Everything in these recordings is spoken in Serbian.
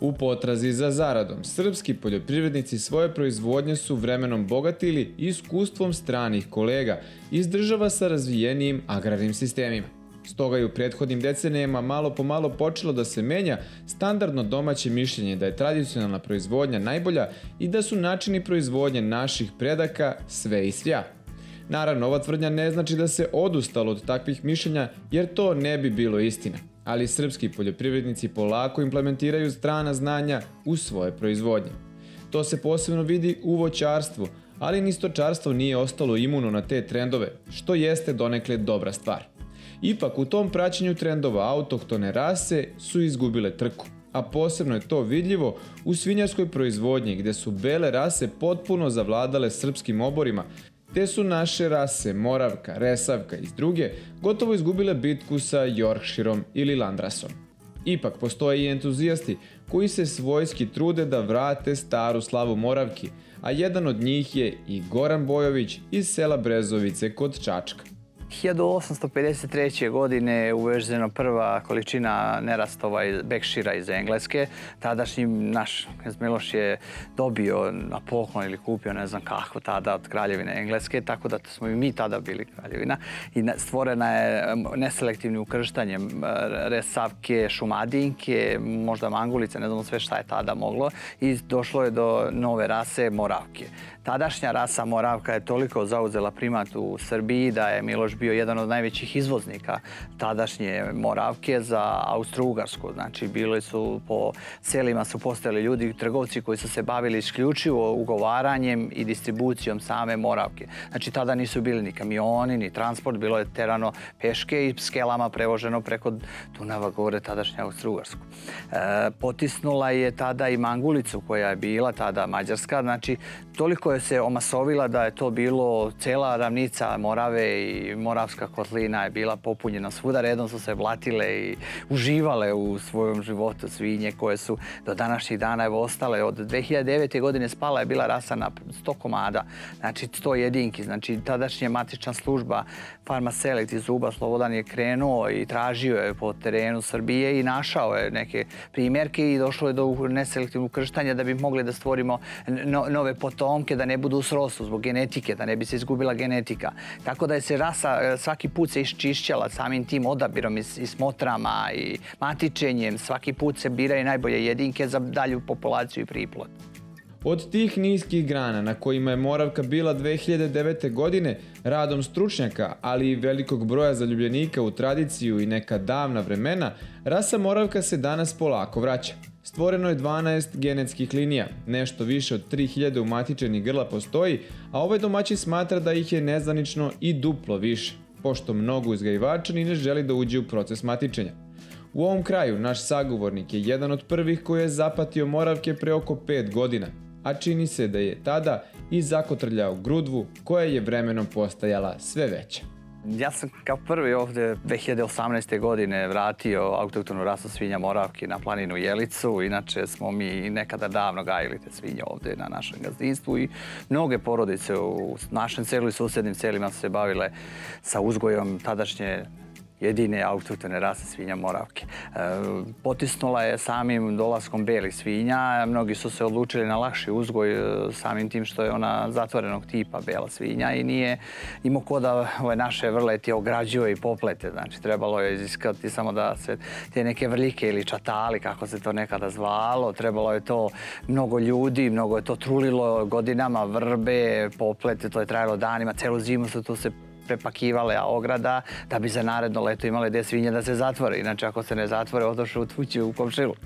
U potrazi za zaradom, srpski poljoprivrednici svoje proizvodnje su vremenom bogatili iskustvom stranih kolega iz država sa razvijenijim agrarnim sistemima. Stoga je u prethodnim decenijama malo po malo počelo da se menja standardno domaće mišljenje da je tradicionalna proizvodnja najbolja i da su načini proizvodnje naših predaka sve i svja. Naravno, ova tvrdnja ne znači da se odustalo od takvih mišljenja, jer to ne bi bilo istina. Ali srpski poljoprivrednici polako implementiraju strana znanja u svoje proizvodnje. To se posebno vidi u voćarstvu, ali ni stočarstvo nije ostalo imuno na te trendove, što jeste donekle dobra stvar. Ipak u tom praćenju trendova autohtone rase su izgubile trku, a posebno je to vidljivo u svinjarskoj proizvodnji gde su bele rase potpuno zavladale srpskim oborima, te su naše rase Moravka, Resavka i druge gotovo izgubile bitku sa Yorkshireom ili Landrasom. Ipak postoje i entuzijasti koji se svojski trude da vrate staru slavu Moravki, a jedan od njih je i Goran Bojović iz sela Brezovice kod Čačka. 1853. godine je uvežena prva količina nerastova iz Bekšira iz Engleske. Tadašnji naš knjez Miloš je dobio na poklon ili kupio ne znam kako tada od kraljevine Engleske, tako da smo i mi tada bili kraljevina. I stvorena je neselektivnim ukrštanjem resavke, šumadinke, možda mangulice, ne znamo sve šta je tada moglo i došlo je do nove rase Moravke. Tadašnja rasa Moravka je toliko zauzela primat u Srbiji da je Miloš bio jedan od najvećih izvoznika tadašnje Moravke za Austro-Ugarsku. Znači, bili su po selima su postali ljudi, trgovci koji su se bavili isključivo ugovaranjem i distribucijom same Moravke. Znači, tada nisu bili ni kamioni, ni transport, bilo je terano peške i skelama prevoženo preko Dunava gore tadašnje Austro-Ugarsku. E, potisnula je tada i Mangulicu koja je bila tada Mađarska, znači toliko je se omasovila da je to bilo cela ravnica Morave i Moravska kotlina je bila popunjena svuda, redom su se vlatile i uživale u svojom životu svinje koje su do današnjih dana evo ostale. Od 2009. godine spala je bila rasa na 100 komada, znači 100 jedinki, znači tadašnja matična služba Farma Select iz Zuba Slobodan je krenuo i tražio je po terenu Srbije i našao je neke primjerke i došlo je do neselektivnog krštanja da bi mogli da stvorimo no, nove potomke, da ne budu u srostu zbog genetike, da ne bi se izgubila genetika. Tako da je se rasa e, svaki put se iščišćala samim tim odabirom i, i smotrama i matičenjem. Svaki put se biraju najbolje jedinke za dalju populaciju i priplod. Od tih niskih grana na kojima je Moravka bila 2009. godine, radom stručnjaka, ali i velikog broja zaljubljenika u tradiciju i neka davna vremena, rasa Moravka se danas polako vraća. Stvoreno je 12 genetskih linija, nešto više od 3000 umatičenih grla postoji, a ovaj domaći smatra da ih je nezvanično i duplo više, pošto mnogo uzgajivača ni ne želi da uđe u proces matičenja. U ovom kraju naš sagovornik je jedan od prvih koji je zapatio moravke pre oko 5 godina, a čini se da je tada i zakotrljao grudvu koja je vremenom postajala sve veća. Ja sam kao prvi ovde 2018. godine vratio autoktonu rasu svinja Moravki na planinu Jelicu. Inače smo mi nekada davno gajili te svinje ovde na našem gazdinstvu i mnoge porodice u našem selu i susednim selima su se bavile sa uzgojom tadašnje jedine autohtone rase svinja Moravke. E, potisnula je samim dolaskom belih svinja, mnogi su se odlučili na lakši uzgoj e, samim tim što je ona zatvorenog tipa bela svinja i nije imao ko da ove naše vrleti ograđuje i poplete. Znači, trebalo je iziskati samo da se te neke vrlike ili čatali, kako se to nekada zvalo, trebalo je to mnogo ljudi, mnogo je to trulilo godinama, vrbe, poplete, to je trajalo danima, celu zimu su tu se prepakivale ograda da bi za naredno leto imale gde svinje da se zatvore. Inače, ako se ne zatvore, odošle u tući u komšiluk.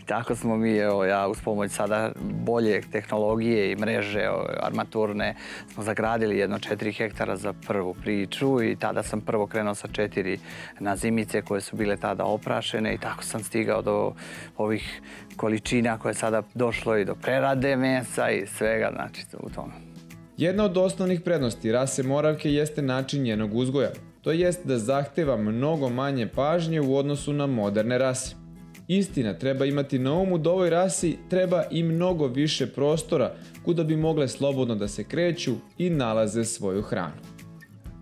I tako smo mi, evo, ja uz pomoć sada bolje tehnologije i mreže armaturne smo zagradili jedno četiri hektara za prvu priču i tada sam prvo krenuo sa četiri na zimice koje su bile tada oprašene i tako sam stigao do ovih količina koje je sada došlo i do prerade mesa i svega, znači u tome. Jedna od osnovnih prednosti rase Moravke jeste način njenog uzgoja, to jest da zahteva mnogo manje pažnje u odnosu na moderne rase. Istina, treba imati na umu da ovoj rasi treba i mnogo više prostora kuda bi mogle slobodno da se kreću i nalaze svoju hranu.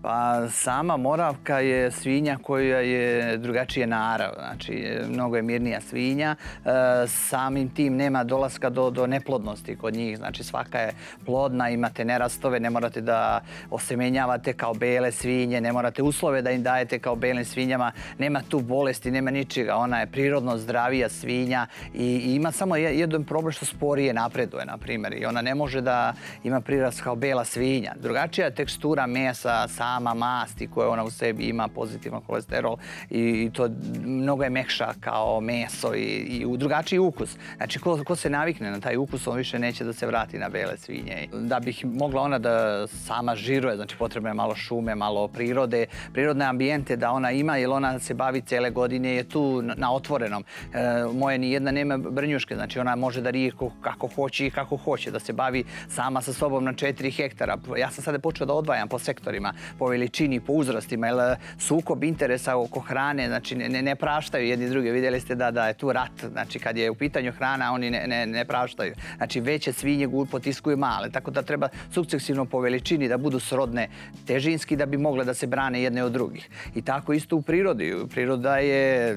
Pa sama moravka je svinja koja je drugačije narav, znači mnogo je mirnija svinja, e, samim tim nema dolaska do, do neplodnosti kod njih, znači svaka je plodna, imate nerastove, ne morate da osemenjavate kao bele svinje, ne morate uslove da im dajete kao belim svinjama, nema tu bolesti, nema ničega, ona je prirodno zdravija svinja i, i ima samo jedan problem što sporije napreduje, na primjer, i ona ne može da ima prirast kao bela svinja. Drugačija je tekstura mesa, sama masti koje ona u sebi ima pozitivan kolesterol i, to mnogo je mekša kao meso i, i drugačiji ukus. Znači, ko, ko se navikne na taj ukus, on više neće da se vrati na bele svinje. Da bih mogla ona da sama žiruje, znači potrebno je malo šume, malo prirode, prirodne ambijente da ona ima, jer ona se bavi cele godine, je tu na otvorenom. E, moje ni jedna nema brnjuške, znači ona može da rije kako hoće i kako hoće, da se bavi sama sa sobom na 4 hektara. Ja sam sada počeo da odvajam po sektorima, po veličini, po uzrastima, jer sukob interesa oko hrane, znači ne, ne praštaju jedni druge. Vidjeli ste da, da je tu rat, znači kad je u pitanju hrana, oni ne, ne, ne praštaju. Znači veće svinje potiskuju male, tako da treba sukcesivno po veličini da budu srodne težinski da bi mogle da se brane jedne od drugih. I tako isto u prirodi. Priroda je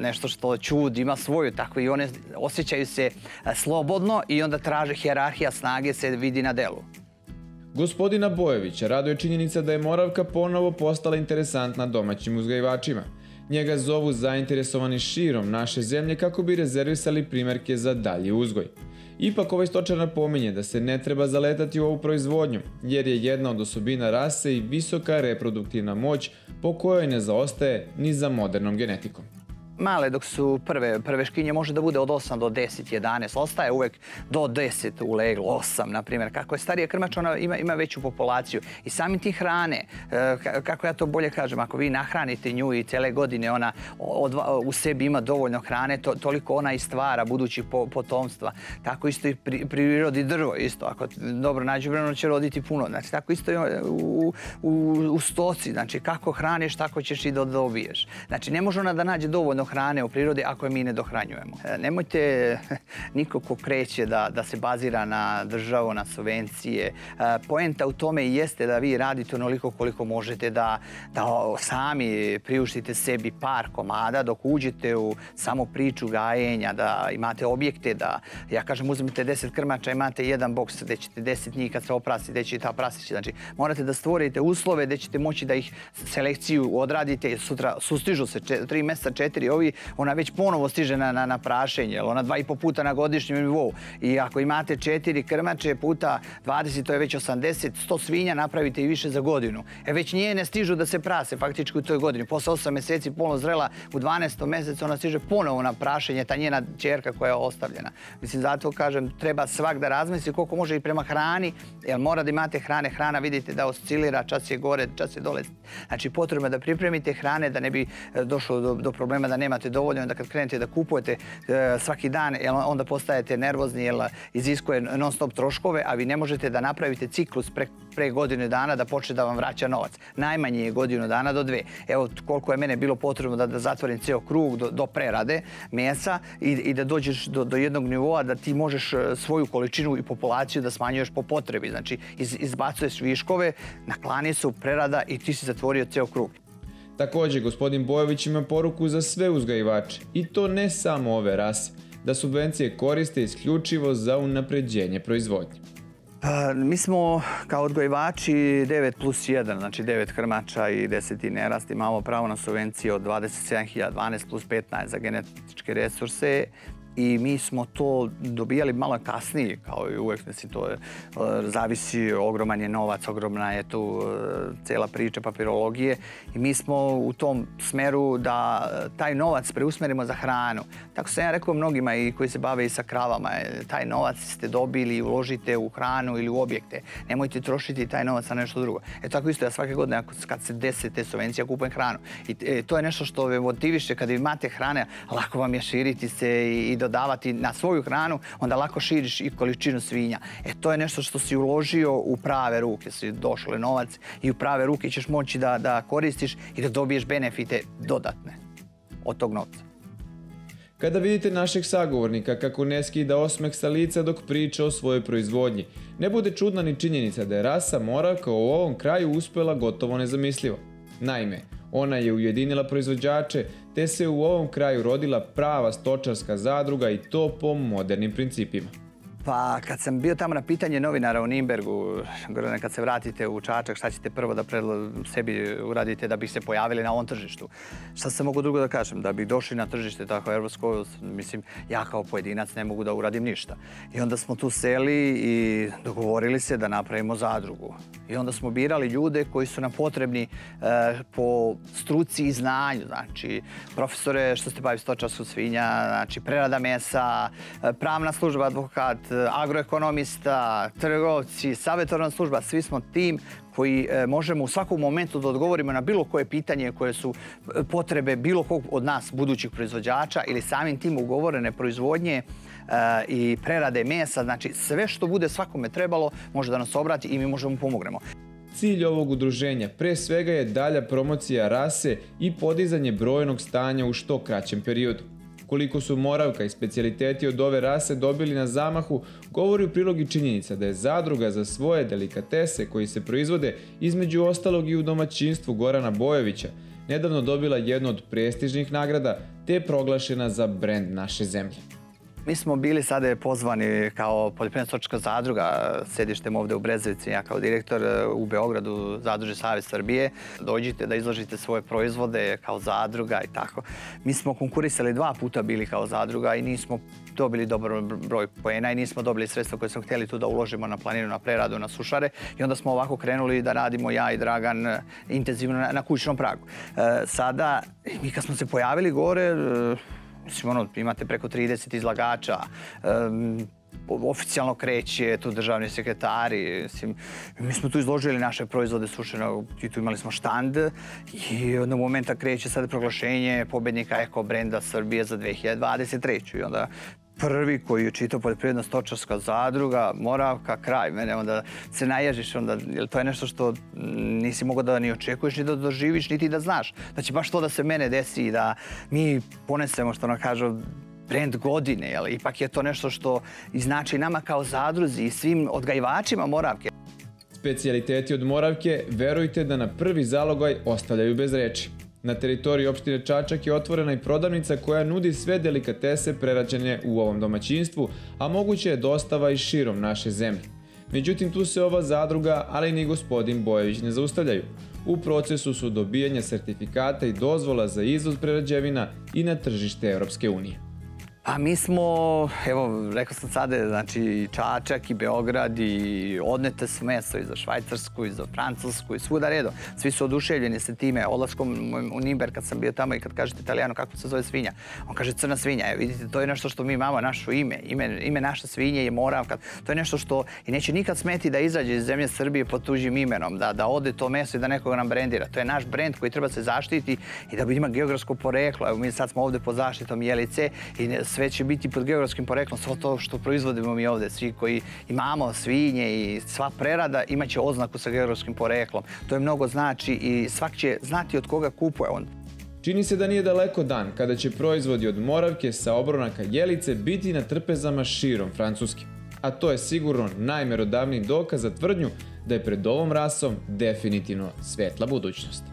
nešto što čud, ima svoju, tako i one osjećaju se slobodno i onda traže hjerarhija snage se vidi na delu. Gospodina Bojevića raduje činjenica da je Moravka ponovo postala interesantna domaćim uzgajivačima. Njega zovu zainteresovani širom naše zemlje kako bi rezervisali primerke za dalji uzgoj. Ipak ovaj stočar napominje da se ne treba zaletati u ovu proizvodnju, jer je jedna od osobina rase i visoka reproduktivna moć po kojoj ne zaostaje ni za modernom genetikom male dok su prve, prve škinje može da bude od 8 do 10, 11. Ostaje uvek do 10 u leglu, 8 na primjer. Kako je starija krmač, ona ima, ima veću populaciju. I sami ti hrane, e, kako ja to bolje kažem, ako vi nahranite nju i cele godine ona odva, u sebi ima dovoljno hrane, to, toliko ona i stvara budući po, potomstva. Tako isto i pri, prirodi drvo isto. Ako dobro nađe vremena će roditi puno. Znači tako isto i u, u, u stoci. Znači kako hraniš, tako ćeš i da dobiješ. Znači ne može ona da nađe dovoljno hrane u prirodi ako je mi ne dohranjujemo. E, nemojte niko ko kreće da, da se bazira na državu, na subvencije. E, poenta u tome jeste da vi radite onoliko koliko možete da, da sami priuštite sebi par komada dok uđete u samu priču gajenja, da imate objekte, da ja kažem uzmite 10 krmača, imate jedan boks gde ćete 10 njih kad se oprasi, gde će ta prasići. Znači morate da stvorite uslove gde ćete moći da ih selekciju odradite, sutra sustižu se 3 meseca, 4 ovi, ona već ponovo stiže na, na, na prašenje, ona dva i po puta na godišnjem nivou. I ako imate četiri krmače puta 20, to je već 80, 100 svinja napravite i više za godinu. E već njene stižu da se prase faktički u toj godini. Posle 8 meseci polno zrela, u 12. mesecu ona stiže ponovo na prašenje, ta njena čerka koja je ostavljena. Mislim, zato kažem, treba svak da razmisli koliko može i prema hrani, jer mora da imate hrane. Hrana vidite da oscilira, čas je gore, čas je dole. Znači, potrebno je da pripremite hrane da ne bi e, došlo do, do problema da nemate dovoljno, da kad krenete da kupujete e, svaki dan, onda postajete nervozni jer iziskuje non stop troškove, a vi ne možete da napravite ciklus pre, pre godine dana da počne da vam vraća novac. Najmanje je godinu dana do dve. Evo koliko je mene bilo potrebno da, da zatvorim ceo krug do, do prerade mesa i, i da dođeš do, do jednog nivoa da ti možeš e, svoju količinu i populaciju da smanjuješ po potrebi. Znači iz, izbacuješ viškove, naklani su prerada i ti si zatvorio ceo krug. Takođe, gospodin Bojović ima poruku za sve uzgajivače, i to ne samo ove rase, da subvencije koriste isključivo za unapređenje proizvodnje. Pa, mi smo kao odgojivači 9 plus 1, znači 9 krmača i 10 nerasti, imamo pravo na subvencije od 27.000, 12 plus 15 za genetičke resurse i mi smo to dobijali malo kasnije, kao i uvek, mislim, to je, e, zavisi, ogroman je novac, ogromna je tu e, cela priča papirologije i mi smo u tom smeru da taj novac preusmerimo za hranu. Tako sam ja rekao mnogima i koji se bave i sa kravama, e, taj novac ste dobili i uložite u hranu ili u objekte. Nemojte trošiti taj novac na nešto drugo. E tako isto, ja svake godine kad se dese te subvencije, kupujem hranu. I e, to je nešto što motiviše, kada imate hrane, lako vam je širiti se i dodavati na svoju hranu, onda lako širiš i količinu svinja. E to je nešto što si uložio u prave ruke, si došle novac i u prave ruke ćeš moći da, da koristiš i da dobiješ benefite dodatne od tog novca. Kada vidite našeg sagovornika kako ne skida osmeh sa lica dok priča o svojoj proizvodnji, ne bude čudna ni činjenica da je rasa Moravka u ovom kraju uspela gotovo nezamislivo. Naime, ona je ujedinila proizvođače, te se u ovom kraju rodila prava stočarska zadruga i to po modernim principima. Pa kad sam bio tamo na pitanje novinara u Nimbergu, kad se vratite u Čačak, šta ćete prvo da sebi uradite da bi se pojavili na ovom tržištu? Šta se mogu drugo da kažem? Da bi došli na tržište tako evropsko, mislim, ja kao pojedinac ne mogu da uradim ništa. I onda smo tu seli i dogovorili se da napravimo zadrugu. I onda smo birali ljude koji su nam potrebni e, po struci i znanju. Znači, profesore što ste bavi stočarskog svinja, znači prerada mesa, e, pravna služba, advokat, agroekonomista, trgovci, savjetovna služba, svi smo tim koji e, možemo u svakom momentu da odgovorimo na bilo koje pitanje koje su e, potrebe bilo kog od nas budućih proizvođača ili samim tim ugovorene proizvodnje e, i prerade mesa, znači sve što bude svakome trebalo može da nas obrati i mi možemo pomognemo. Cilj ovog udruženja pre svega je dalja promocija rase i podizanje brojnog stanja u što kraćem periodu. Koliko su Moravka i specialiteti od ove rase dobili na zamahu, govori u prilog i činjenica da je zadruga za svoje delikatese koji se proizvode između ostalog i u domaćinstvu Gorana Bojovića, nedavno dobila jednu od prestižnih nagrada te je proglašena za brend naše zemlje. Mi smo bili sada pozvani kao poljoprivredna stočka zadruga, sedištem ovde u Brezovici, ja kao direktor e, u Beogradu Zadruže Savez Srbije. Dođite da izložite svoje proizvode kao zadruga i tako. Mi smo konkurisali dva puta bili kao zadruga i nismo dobili dobar broj poena i nismo dobili sredstva koje smo htjeli tu da uložimo na planinu, na preradu, na sušare i onda smo ovako krenuli da radimo ja i Dragan e, intenzivno na, kućnom pragu. E, sada, mi kad smo se pojavili gore, Mislim, ono, imate preko 30 izlagača, um, oficijalno kreće tu državni sekretari. Mislim, mi smo tu izložili naše proizvode sušeno i tu imali smo štand i od momenta kreće sad proglašenje pobednika eko brenda Srbije za 2023. I onda prvi koji je čitao poljoprivredna stočarska zadruga, Moravka, kraj. Mene onda se naježiš, onda, jer to je nešto što nisi mogao da ni očekuješ, ni da doživiš, niti da znaš. Da će baš to da se mene desi i da mi ponesemo, što nam kažu, brend godine, jel? Ipak je to nešto što znači nama kao zadruzi i svim odgajivačima Moravke. Specijaliteti od Moravke, verujte da na prvi zalogaj ostavljaju bez reči. Na teritoriji opštine Čačak je otvorena i prodavnica koja nudi sve delikatese prerađene u ovom domaćinstvu, a moguće je dostava i širom naše zemlje. Međutim, tu se ova zadruga, ali ni gospodin Bojević ne zaustavljaju. U procesu su dobijanja sertifikata i dozvola za izvoz prerađevina i na tržište Europske unije. Pa mi smo, evo, rekao sam sada, znači i Čačak i Beograd i odnete su meso i za Švajcarsku i za Francusku i svuda redo. Svi su oduševljeni sa time. Odlaskom u Nimber kad sam bio tamo i kad kažete italijano kako se zove svinja, on kaže crna svinja. E, vidite, to je nešto što mi imamo, naše ime. Ime, ime naše svinje je Moravka. To je nešto što i neće nikad smeti da izađe iz zemlje Srbije pod tuđim imenom, da, da ode to meso i da nekoga nam brendira. To je naš brend koji treba se zaštiti i da ima geografsko poreklo. Evo, mi sad smo ovde pod zaštitom Jelice i sve će biti pod geografskim poreklom, svo to što proizvodimo mi ovde, svi koji imamo svinje i sva prerada imaće oznaku sa geografskim poreklom. To je mnogo znači i svak će znati od koga kupuje on. Čini se da nije daleko dan kada će proizvodi od Moravke sa obronaka Jelice biti na trpezama širom Francuske. A to je sigurno najmerodavniji dokaz za tvrdnju da je pred ovom rasom definitivno svetla budućnost.